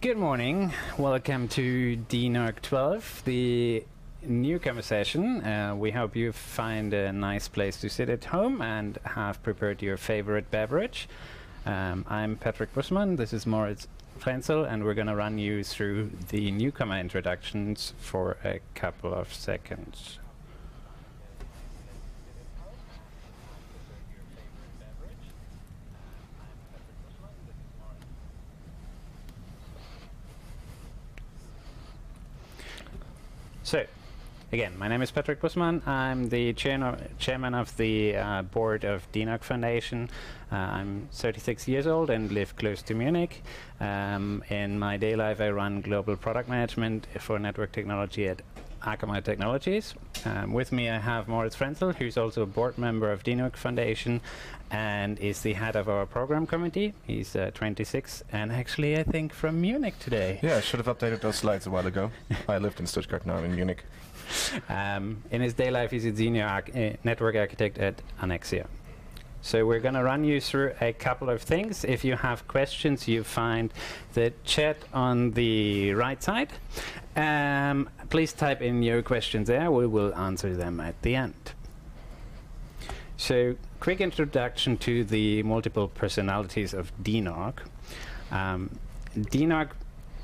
Good morning. Welcome to DENOG 12, the newcomer session. Uh, we hope you find a nice place to sit at home and have prepared your favorite beverage. Um, I'm Patrick Bussmann, this is Moritz Frenzel, and we're going to run you through the newcomer introductions for a couple of seconds. So, again, my name is Patrick Bussmann. I'm the chairman of the uh, board of DENOG Foundation. Uh, I'm 36 years old and live close to Munich. Um, in my day life, I run global product management for network technology at Akamai Technologies. Um, with me, I have Moritz Frenzel, who's also a board member of DENOG Foundation and is the head of our program committee. He's uh, 26 and actually, I think, from Munich today. Yeah, I should have updated those slides a while ago. I lived in Stuttgart, now in Munich. Um, in his day life, he's a senior arch uh, network architect at Anexia. So we're going to run you through a couple of things. If you have questions, you find the chat on the right side. Um, please type in your questions there. We will answer them at the end. So, quick introduction to the multiple personalities of DENOG. Um,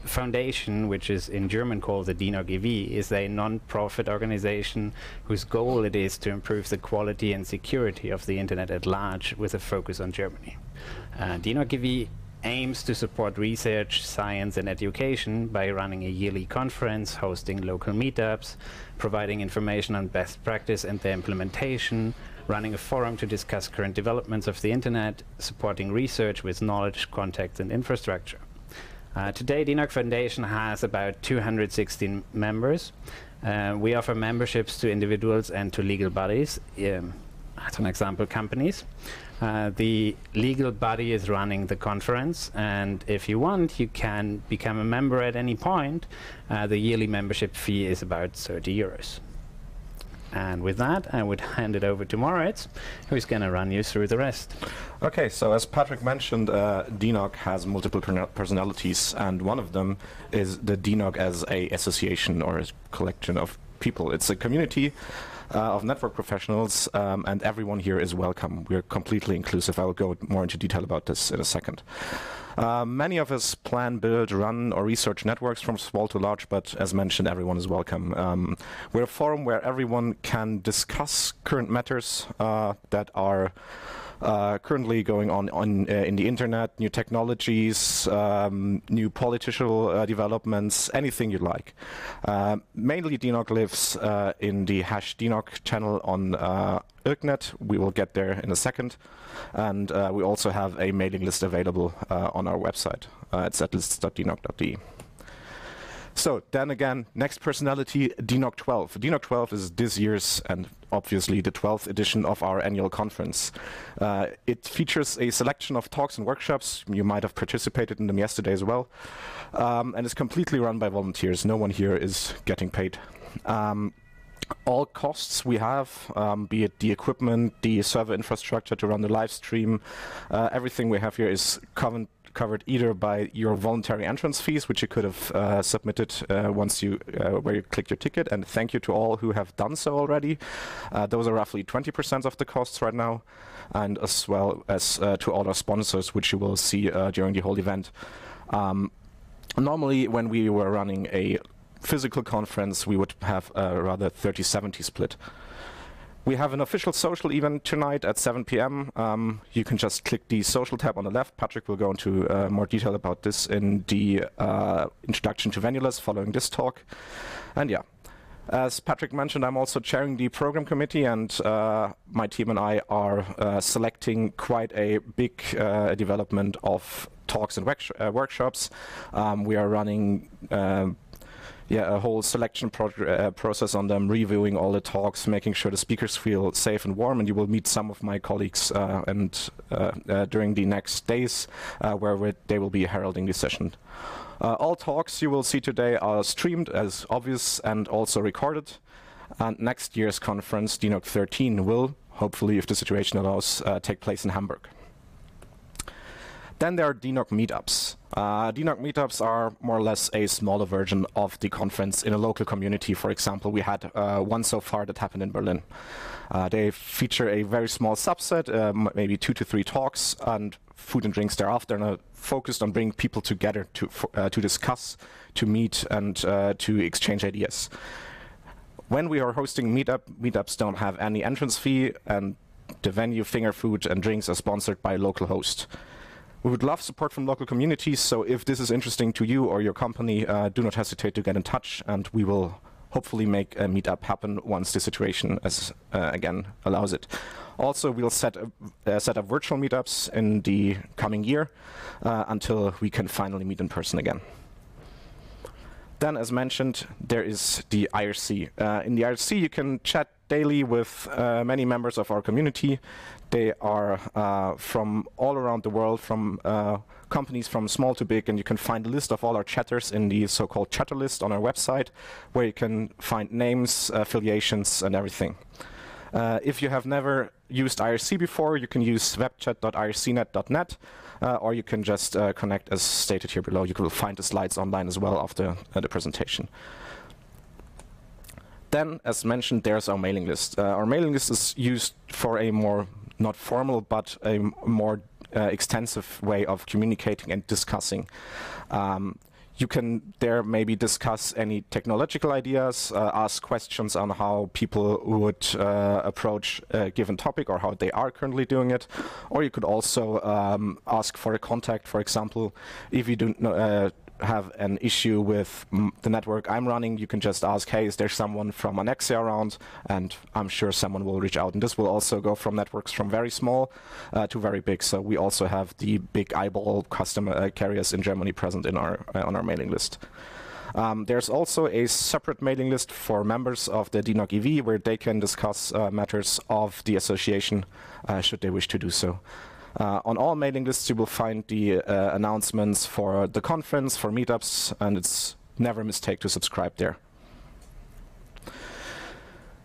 Foundation, which is in German called the e.V., is a non-profit organization whose goal it is to improve the quality and security of the internet at large with a focus on Germany. Uh, e.V. aims to support research, science and education by running a yearly conference, hosting local meetups, providing information on best practice and their implementation, running a forum to discuss current developments of the internet, supporting research with knowledge, contacts and infrastructure. Uh, today, DENOG Foundation has about 216 members. Uh, we offer memberships to individuals and to legal bodies, um, as an example, companies. Uh, the legal body is running the conference, and if you want, you can become a member at any point. Uh, the yearly membership fee is about 30 euros. And with that, I would hand it over to Moritz, who's going to run you through the rest. Okay, so as Patrick mentioned, uh, DENOG has multiple personalities, and one of them is the DENOG as a association or a collection of people. It's a community uh, of network professionals, um, and everyone here is welcome. We're completely inclusive. I will go more into detail about this in a second. Uh, many of us plan, build, run, or research networks from small to large, but as mentioned, everyone is welcome. Um, we're a forum where everyone can discuss current matters uh, that are uh, currently going on, on uh, in the internet, new technologies, um, new political uh, developments, anything you like. Uh, mainly DENOG lives uh, in the hash DENOG channel on uh, IRCnet. We will get there in a second. And we also have a mailing list available on our website. it's at lists.denog.de. So then again, next personality, DENOG 12. DENOG 12 is this year's and obviously the 12th edition of our annual conference. Uh, it features a selection of talks and workshops. You might have participated in them yesterday as well. Um, and is completely run by volunteers. No one here is getting paid. Um, all costs we have, um, be it the equipment, the server infrastructure to run the live stream, uh, everything we have here is covered covered either by your voluntary entrance fees, which you could have uh, submitted uh, once you uh, where you clicked your ticket. And thank you to all who have done so already. Uh, those are roughly 20% of the costs right now, and as well as uh, to all our sponsors, which you will see during the whole event. Um, normally, when we were running a physical conference, we would have a rather 30-70 split. We have an official social event tonight at 7 p.m. Um, you can just click the social tab on the left. Patrick will go into uh, more detail about this in the uh, introduction to Venueless following this talk. And yeah, as Patrick mentioned, I'm also chairing the program committee, and uh, my team and I are uh, selecting quite a big uh, development of talks and uh, workshops. Um, we are running um, yeah, a whole selection pro uh, process on them, reviewing all the talks, making sure the speakers feel safe and warm. And you will meet some of my colleagues uh, and uh, uh during the next days, uh, where they will be heralding the session. Uh, all talks you will see today are streamed as obvious and also recorded. And next year's conference, DENOG 13, will hopefully, if the situation allows, take place in Hamburg. Then there are DENOG meetups. Uh, DENOG meetups are more or less a smaller version of the conference in a local community. For example, we had uh, one so far that happened in Berlin. Uh, they feature a very small subset, uh, maybe two to three talks, and food and drinks thereafter, and are focused on bringing people together to uh, to discuss, to meet, and uh, to exchange ideas. When we are hosting meetup, meetups don't have any entrance fee, and the venue, finger food, and drinks are sponsored by local host. We would love support from local communities, so if this is interesting to you or your company, uh, do not hesitate to get in touch, and we will hopefully make a meetup happen once the situation, as uh, again, allows it. Also, we'll set, a, uh, set up virtual meetups in the coming year uh, until we can finally meet in person again. Then, as mentioned, there is the IRC. Uh, in the IRC, you can chat daily with uh, many members of our community. They are uh, from all around the world, from uh, companies from small to big, and you can find a list of all our chatters in the so-called chatter list on our website, where you can find names, affiliations, and everything. Uh, if you have never used IRC before, you can use webchat.ircnet.net, uh, or you can just uh, connect as stated here below. You will find the slides online as well after uh, the presentation. Then, as mentioned, there's our mailing list. Uh, our mailing list is used for a more, not formal, but a more uh, extensive way of communicating and discussing. Um, you can there maybe discuss any technological ideas, uh, ask questions on how people would uh, approach a given topic or how they are currently doing it. Or you could also um, ask for a contact, for example, if you do uh, have an issue with the network I'm running, you can just ask, hey, is there someone from Anexia around? And I'm sure someone will reach out. And this will also go from networks from very small uh, to very big. So we also have the big eyeball customer uh, carriers in Germany present in our uh, on our mailing list. Um, there's also a separate mailing list for members of the DENOG EV where they can discuss uh, matters of the association uh, should they wish to do so. Uh, on all mailing lists, you will find the uh, announcements for the conference, for meetups, and it's never a mistake to subscribe there.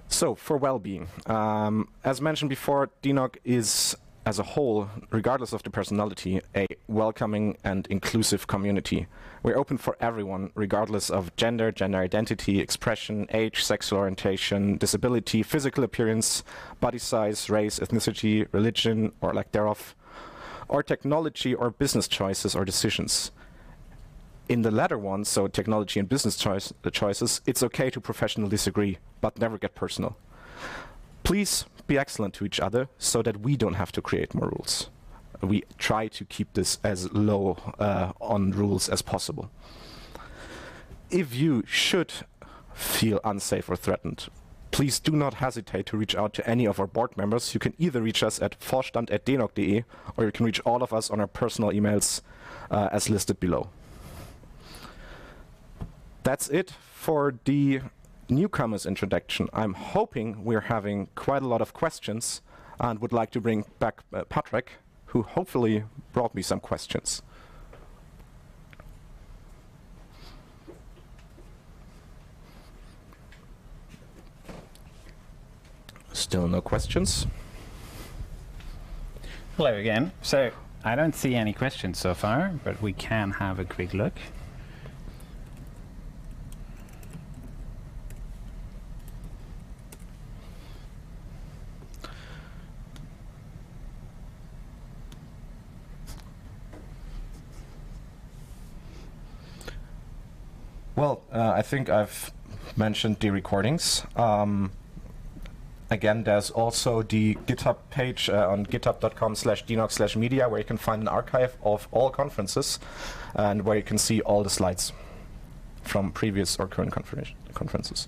So, for well-being, um, as mentioned before, DENOG is, as a whole, regardless of the personality, a welcoming and inclusive community. We're open for everyone, regardless of gender, gender identity, expression, age, sexual orientation, disability, physical appearance, body size, race, ethnicity, religion, or lack thereof or technology or business choices or decisions. In the latter one, so technology and business choice, uh, choices, it's okay to professionally disagree, but never get personal. Please be excellent to each other so that we don't have to create more rules. We try to keep this as low uh, on rules as possible. If you should feel unsafe or threatened, please do not hesitate to reach out to any of our board members. You can either reach us at vorstand.denog.de or you can reach all of us on our personal emails uh, as listed below. That's it for the newcomers introduction. I'm hoping we're having quite a lot of questions and would like to bring back uh, Patrick, who hopefully brought me some questions. Still no questions? Hello again. So I don't see any questions so far, but we can have a quick look. Well, uh, I think I've mentioned the recordings. Um, Again, there's also the GitHub page uh, on github.com slash denog slash media where you can find an archive of all conferences and where you can see all the slides from previous or current conferences.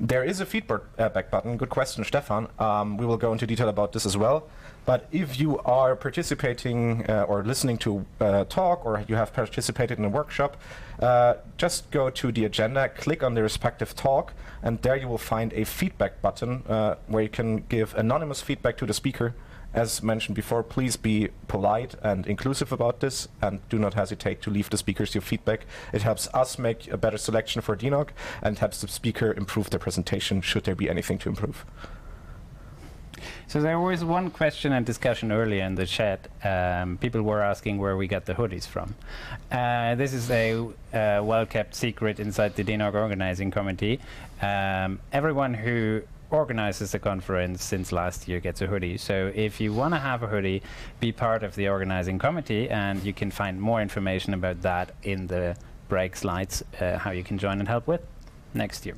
There is a feedback uh, button. Good question, Stefan. Um, we will go into detail about this as well. But if you are participating uh, or listening to a uh, talk or you have participated in a workshop, uh, just go to the agenda, click on the respective talk, and there you will find a feedback button uh, where you can give anonymous feedback to the speaker. As mentioned before, please be polite and inclusive about this and do not hesitate to leave the speakers your feedback. It helps us make a better selection for DENOG and helps the speaker improve their presentation should there be anything to improve. So there was one question and discussion earlier in the chat. Um, people were asking where we got the hoodies from. Uh, this is a uh, well-kept secret inside the DENOG organizing committee. Um, everyone who organizes the conference since last year gets a hoodie. So if you want to have a hoodie, be part of the organizing committee, and you can find more information about that in the break slides, uh, how you can join and help with next year.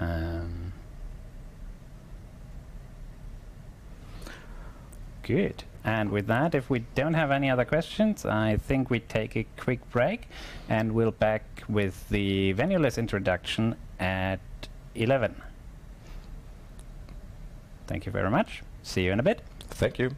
Um, good. And with that, if we don't have any other questions, I think we take a quick break and we'll back with the Venueless introduction at 11. Thank you very much. See you in a bit. Thank you.